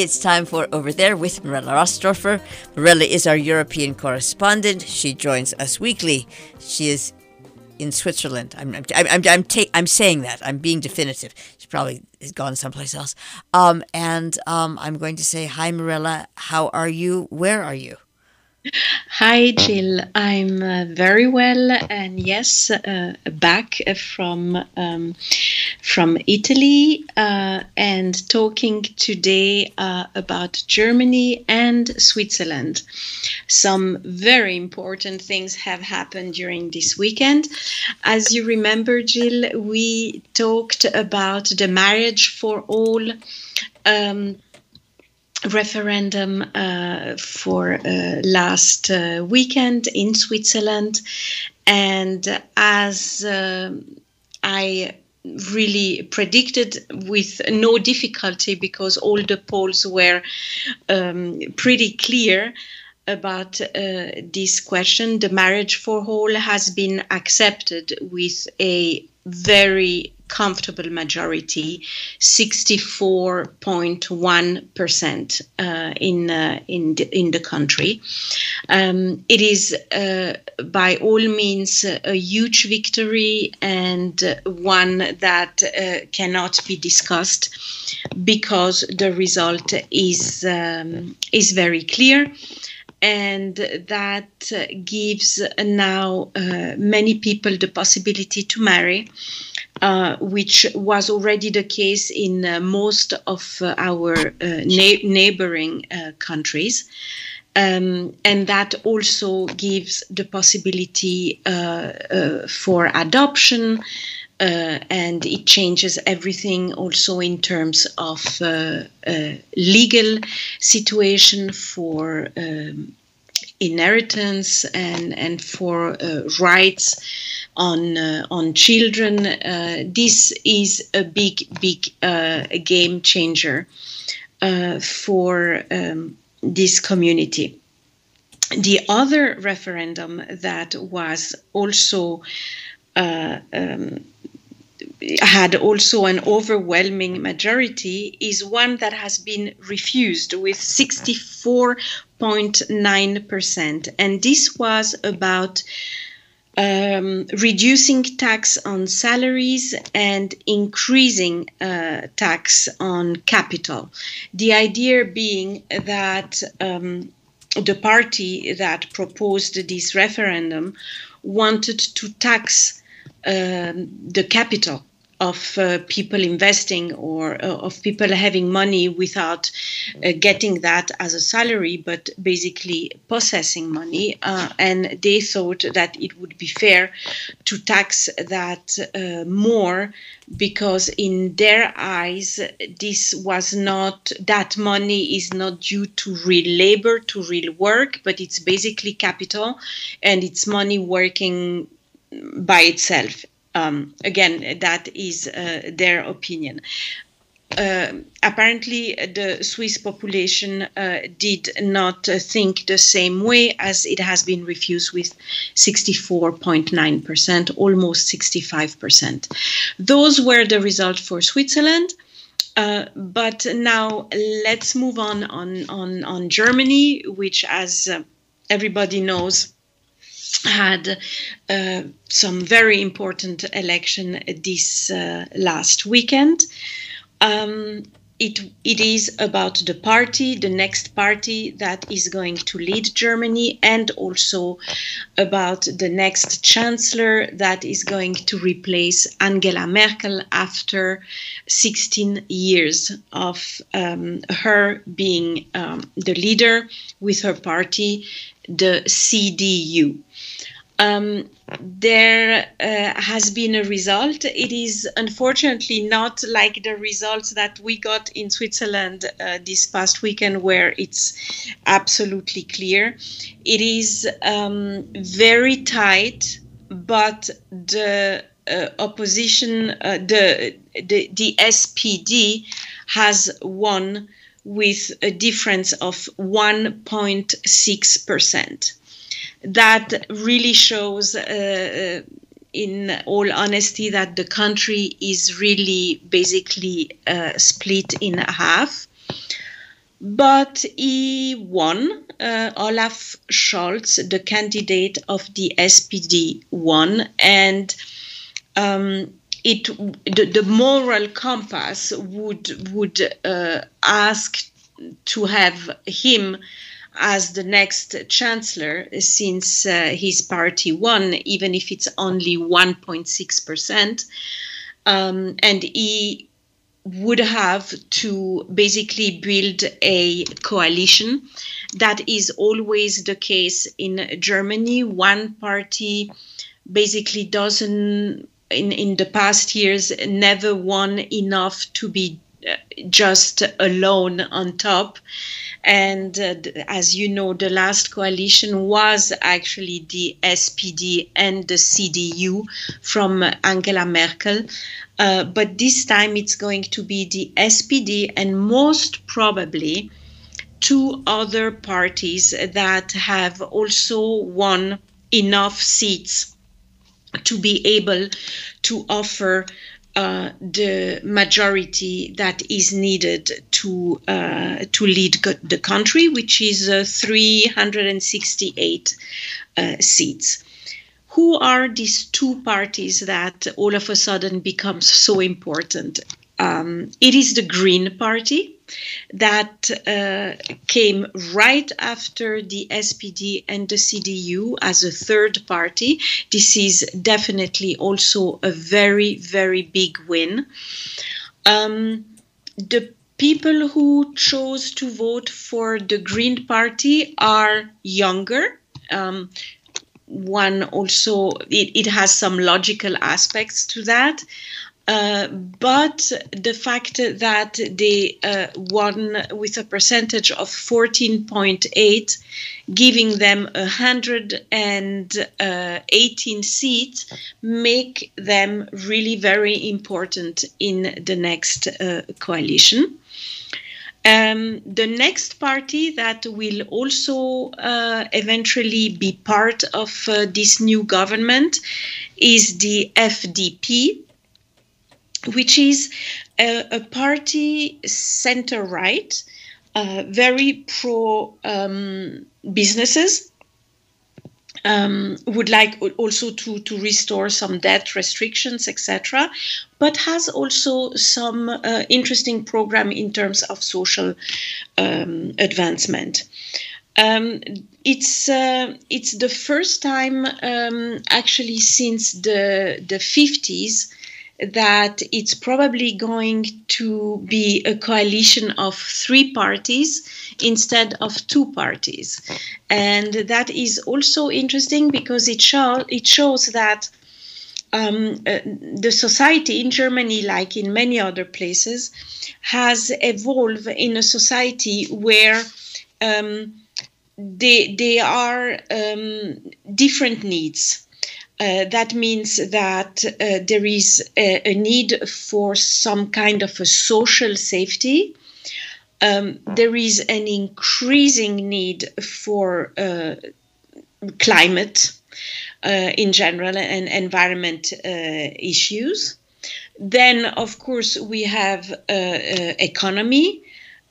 it's time for Over There with Mirella Rastorfer. Mirella is our European correspondent. She joins us weekly. She is in Switzerland. I'm I'm I'm, I'm, ta- I'm saying that. I'm being definitive. She probably has gone someplace else. Um, and um, I'm going to say hi, Mirella. How are you? Where are you? Hi, Jill. I'm uh, very well, and yes, uh, back from um, from Italy, uh, and talking today uh, about Germany and Switzerland. Some very important things have happened during this weekend. As you remember, Jill, we talked about the marriage for all. Um, referendum uh, for uh, last uh, weekend in Switzerland. And as uh, I really predicted with no difficulty because all the polls were um, pretty clear about uh, this question, the marriage for all has been accepted with a very comfortable majority, 64.1% uh, in, uh, in, the, in the country. Um, it is uh, by all means a huge victory and one that uh, cannot be discussed because the result is, um, is very clear and that gives now uh, many people the possibility to marry. Uh, which was already the case in uh, most of uh, our uh, na- neighboring uh, countries. Um, and that also gives the possibility for adoption, and it changes everything also in terms of legal situation for um, inheritance and and for uh, rights on uh, on children. Uh, this is a big big uh, game changer uh, for um, this community. The other referendum that was also uh, um, had also an overwhelming majority is one that has been refused with 64.9%. And this was about um, reducing tax on salaries and increasing uh, tax on capital. The idea being that um, the party that proposed this referendum wanted to tax the capital of uh, people investing or uh, of people having money without uh, getting that as a salary, but basically possessing money. Uh, and they thought that it would be fair to tax that uh, more because, in their eyes, this was not that money is not due to real labor, to real work, but it's basically capital and it's money working by itself um, again, that is uh, their opinion. Uh, apparently, the Swiss population uh, did not uh, think the same way as it has been refused with 64.9%, almost 65%. Those were the results for Switzerland. Uh, but now let's move on, on on on Germany, which, as uh, everybody knows, had uh, some very important election this uh, last weekend. Um, it, it is about the party, the next party that is going to lead Germany, and also about the next chancellor that is going to replace Angela Merkel after 16 years of um, her being um, the leader with her party, the CDU. Um, there uh, has been a result. It is unfortunately not like the results that we got in Switzerland uh, this past weekend, where it's absolutely clear. It is um, very tight, but the uh, opposition, uh, the, the the SPD, has won with a difference of 1.6 percent that really shows, uh, uh, in all honesty, that the country is really basically uh, split in half. but he won. Uh, Olaf Scholz, the candidate of the SPD, won, and um, it the, the, moral compass would would uh, ask to have him as the next chancellor since uh, his party won, even if it's only 1.6 percent, um, and he would have to basically build a coalition. That is always the case in Germany. One party basically doesn't, in, in the past years, never won enough to be just alone on top. And uh, as you know, the last coalition was actually the SPD and the CDU from Angela Merkel. Uh, but this time it's going to be the SPD and most probably two other parties that have also won enough seats to be able to offer uh, the majority that is needed to uh, to lead the country, which is uh, 368 uh, seats who are these two parties that all of a sudden becomes so important? Um, it is the Green Party that uh, came right after the SPD and the CDU as a third party. This is definitely also a very, very big win. Um, the people who chose to vote for the Green Party are younger. Um, one also it, it has some logical aspects to that uh, but the fact that they uh, won with a percentage of 14.8 giving them 118 uh, seats make them really very important in the next uh, coalition. Um, the next party that will also uh, eventually be part of uh, this new government is the FDP, which is a, a party center right, uh, very pro um, businesses um, would like also to, to restore some debt restrictions, etc., but has also some uh, interesting program in terms of social um, advancement. Um, it's uh, it's the first time um, actually since the the 50s that it's probably going to be a coalition of three parties instead of two parties. And that is also interesting because it, show, it shows that um, uh, the society in Germany, like in many other places, has evolved in a society where um, they, they are um, different needs uh, that means that uh, there is a, a, need for some kind of a social safety. Um, there is an increasing need for uh, climate uh, in general and environment uh, issues. Then, of course, we have economy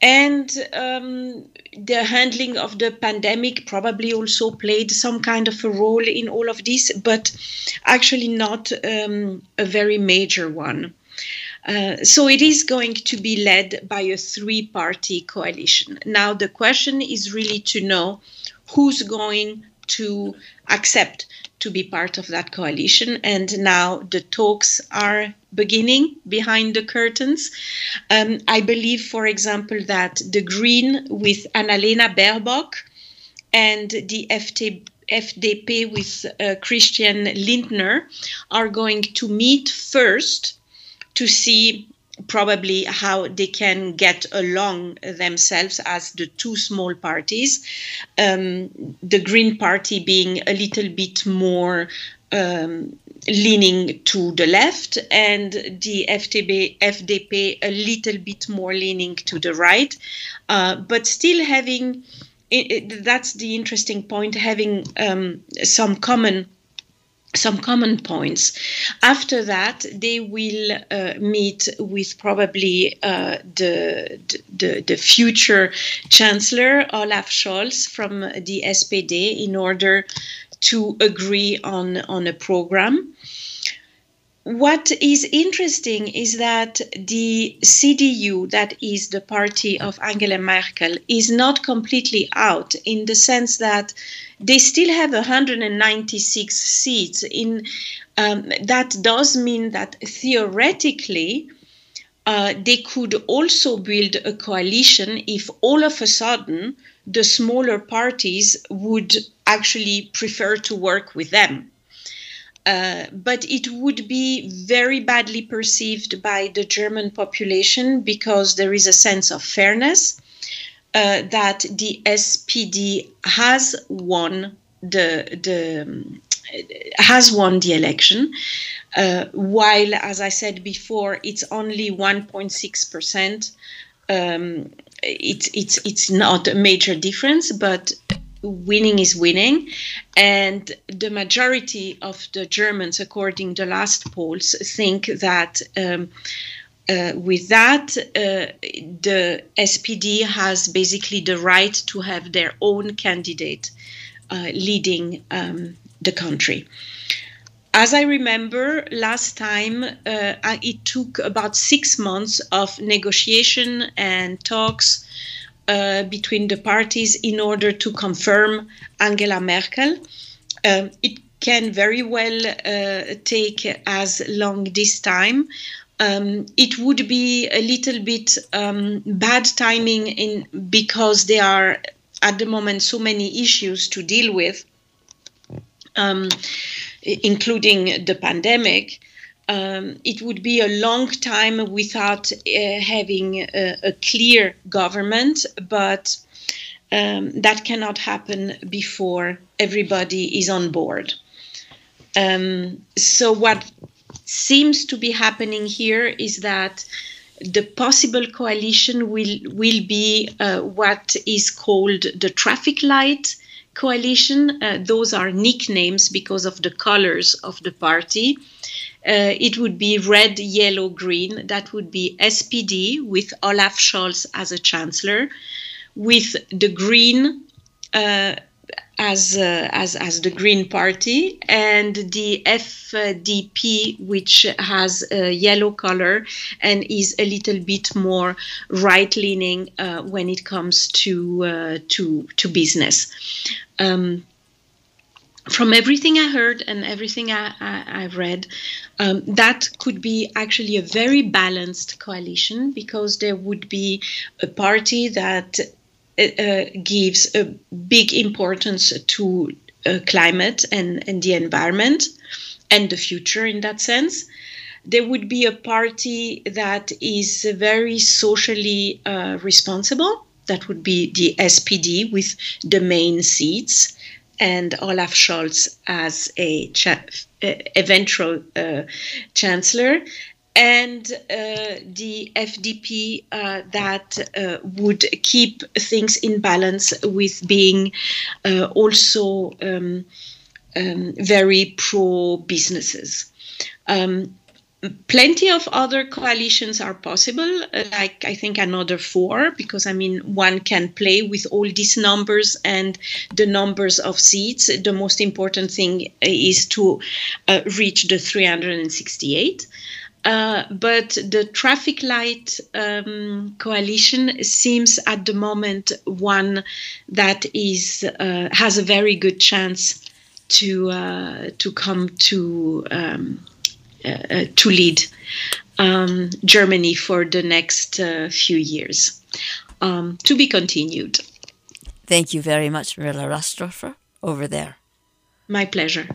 and um, the handling of the pandemic probably also played some kind of a role in all of this, but actually not um, a very major one. Uh, so it is going to be led by a three party coalition. Now, the question is really to know who's going to accept to be part of that coalition. And now the talks are beginning behind the curtains. Um, I believe, for example, that the Green with Annalena Baerbock and the FT, FDP with uh, Christian Lindner are going to meet first to see probably how they can get along themselves as the two small parties. Um, the Green Party being a little bit more um, leaning to the left, and the FTB, FDP a little bit more leaning to the right, uh, but still having. It, it, that's the interesting point having um, some common some common points. After that, they will uh, meet with probably uh, the, the, the future chancellor Olaf Scholz from the SPD in order to agree on on a program. What is interesting is that the CDU, that is the party of Angela Merkel, is not completely out in the sense that they still have 196 seats. In um, that does mean that theoretically. Uh, they could also build a coalition if all of a sudden the smaller parties would actually prefer to work with them. Uh, but it would be very badly perceived by the German population because there is a sense of fairness uh, that the SPD has won the the um, has won the election, uh, while, as I said before, it's only 1.6 percent. Um, it's it's it's not a major difference, but winning is winning, and the majority of the Germans, according to the last polls, think that. Um, uh, with that, uh, the SPD has basically the right to have their own candidate uh, leading um, the country. As I remember, last time uh, it took about six months of negotiation and talks uh, between the parties in order to confirm Angela Merkel. Um, it can very well uh, take as long this time. Um, it would be a little bit um, bad timing in because there are at the moment so many issues to deal with, um, including the pandemic. Um, it would be a long time without uh, having a, a, clear government, but um, that cannot happen before everybody is on board. Um, so, what seems to be happening here is that the possible coalition will will be uh, what is called the traffic light coalition. Uh, those are nicknames because of the colors of the party. Uh, it would be red, yellow, green. That would be SPD with Olaf Scholz as a chancellor, with the green uh, as uh, as as the Green Party and the FDP, which has a yellow color and is a little bit more right leaning uh, when it comes to uh, to to business. Um, from everything I heard and everything I, have read, um, that could be actually a very balanced coalition because there would be a party that uh, gives a big importance to uh, climate and, and the environment and the future in that sense. There would be a party that is very socially uh, responsible. That would be the SPD with the main seats and Olaf Scholz as a cha- uh, eventual uh, chancellor and uh, the FDP uh, that uh, would keep things in balance with being uh, also um, um, very pro businesses. Um, plenty of other coalitions are possible, like I think another four, because I mean, one can play with all these numbers and the numbers of seats. The most important thing is to uh, reach the 368. Uh, but the traffic light um, coalition seems at the moment one that is uh, has a very good chance to uh, to come to um, to lead um, Germany for the next few years. Um, to be continued. Thank you very much, Mirella Rastorfer, over there. My pleasure.